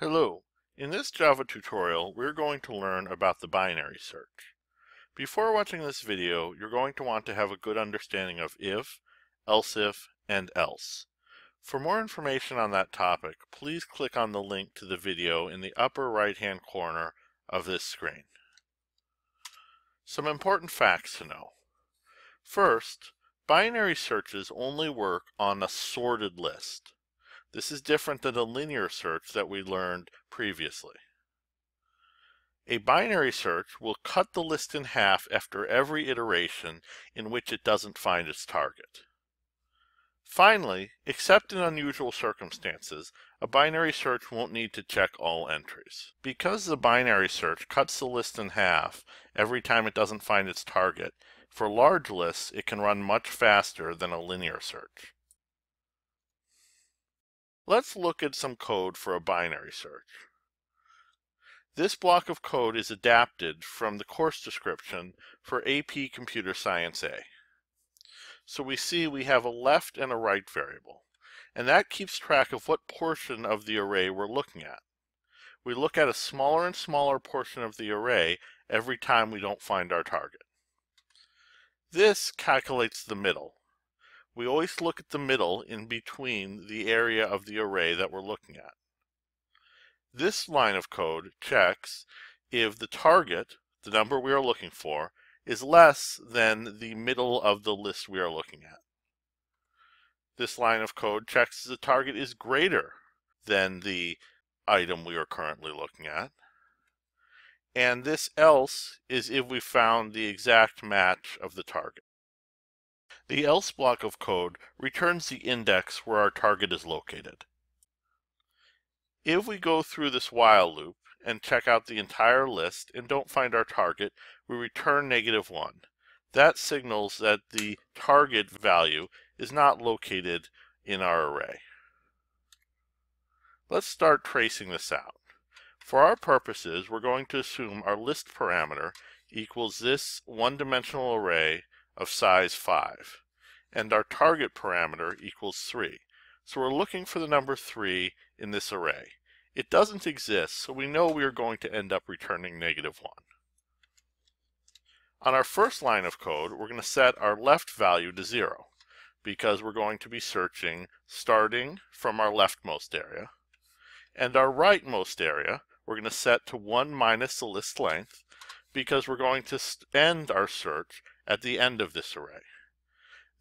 Hello, in this Java tutorial we're going to learn about the binary search. Before watching this video you're going to want to have a good understanding of if, else if, and else. For more information on that topic please click on the link to the video in the upper right hand corner of this screen. Some important facts to know. First, binary searches only work on a sorted list. This is different than the linear search that we learned previously. A binary search will cut the list in half after every iteration in which it doesn't find its target. Finally, except in unusual circumstances, a binary search won't need to check all entries. Because the binary search cuts the list in half every time it doesn't find its target, for large lists it can run much faster than a linear search. Let's look at some code for a binary search. This block of code is adapted from the course description for AP Computer Science A. So we see we have a left and a right variable, and that keeps track of what portion of the array we're looking at. We look at a smaller and smaller portion of the array every time we don't find our target. This calculates the middle, we always look at the middle in between the area of the array that we're looking at. This line of code checks if the target, the number we are looking for, is less than the middle of the list we are looking at. This line of code checks if the target is greater than the item we are currently looking at. And this else is if we found the exact match of the target. The else block of code returns the index where our target is located. If we go through this while loop and check out the entire list and don't find our target, we return negative 1. That signals that the target value is not located in our array. Let's start tracing this out. For our purposes, we're going to assume our list parameter equals this one-dimensional array of size 5, and our target parameter equals 3. So we're looking for the number 3 in this array. It doesn't exist, so we know we are going to end up returning negative 1. On our first line of code, we're going to set our left value to 0 because we're going to be searching starting from our leftmost area. And our rightmost area, we're going to set to 1 minus the list length because we're going to end our search at the end of this array.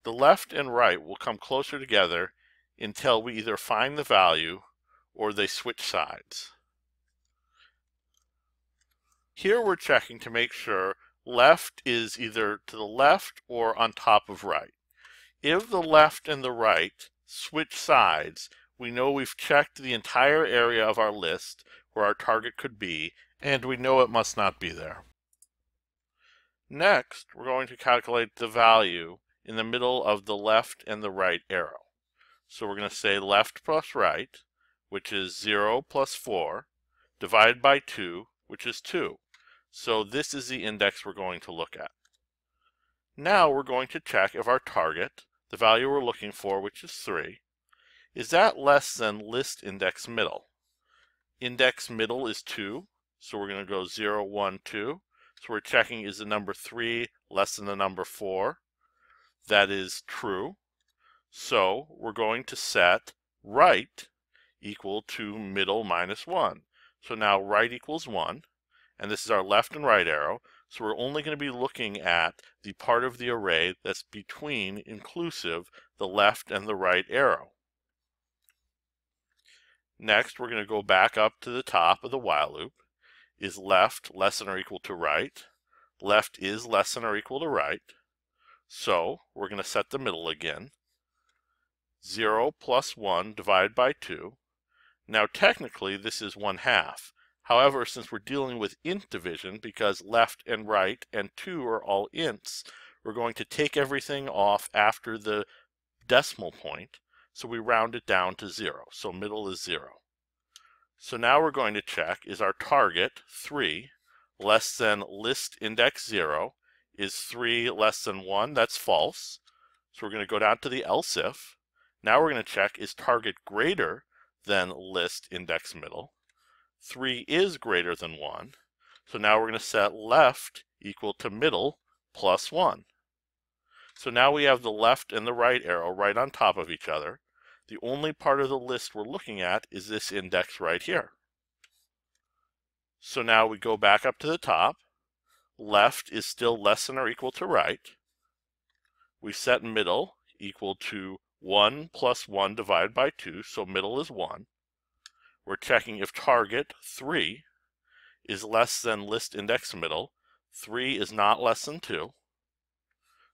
The left and right will come closer together until we either find the value or they switch sides. Here we're checking to make sure left is either to the left or on top of right. If the left and the right switch sides, we know we've checked the entire area of our list where our target could be, and we know it must not be there. Next, we're going to calculate the value in the middle of the left and the right arrow. So we're going to say left plus right, which is 0 plus 4, divided by 2, which is 2. So this is the index we're going to look at. Now we're going to check if our target, the value we're looking for, which is 3, is that less than list index middle. Index middle is 2, so we're going to go 0, 1, 2. So we're checking is the number 3 less than the number 4. That is true. So we're going to set right equal to middle minus 1. So now right equals 1, and this is our left and right arrow. So we're only going to be looking at the part of the array that's between inclusive the left and the right arrow. Next, we're going to go back up to the top of the while loop is left less than or equal to right. Left is less than or equal to right. So we're going to set the middle again. 0 plus 1 divided by 2. Now technically this is 1 half. However, since we're dealing with int division, because left and right and 2 are all ints, we're going to take everything off after the decimal point, so we round it down to 0. So middle is 0. So now we're going to check, is our target 3 less than list index 0? Is 3 less than 1? That's false. So we're going to go down to the else if. Now we're going to check, is target greater than list index middle? 3 is greater than 1. So now we're going to set left equal to middle plus 1. So now we have the left and the right arrow right on top of each other. The only part of the list we're looking at is this index right here. So now we go back up to the top. Left is still less than or equal to right. We set middle equal to 1 plus 1 divided by 2, so middle is 1. We're checking if target 3 is less than list index middle. 3 is not less than 2.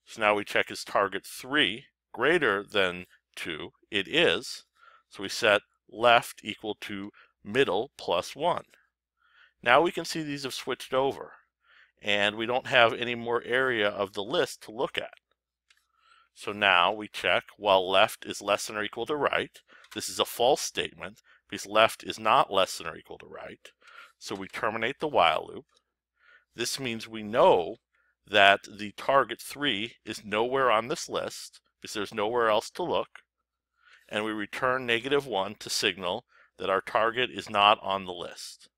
So now we check is target 3 greater than 2? It is. So we set left equal to middle plus 1. Now we can see these have switched over and we don't have any more area of the list to look at. So now we check while left is less than or equal to right. This is a false statement because left is not less than or equal to right. So we terminate the while loop. This means we know that the target 3 is nowhere on this list because there's nowhere else to look. And we return negative 1 to signal that our target is not on the list.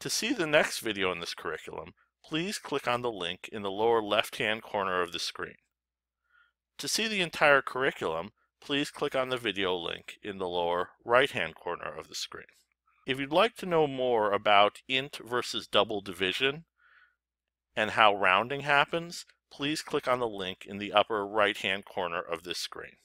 To see the next video in this curriculum, please click on the link in the lower left-hand corner of the screen. To see the entire curriculum, please click on the video link in the lower right-hand corner of the screen. If you'd like to know more about int versus double division and how rounding happens, please click on the link in the upper right-hand corner of this screen.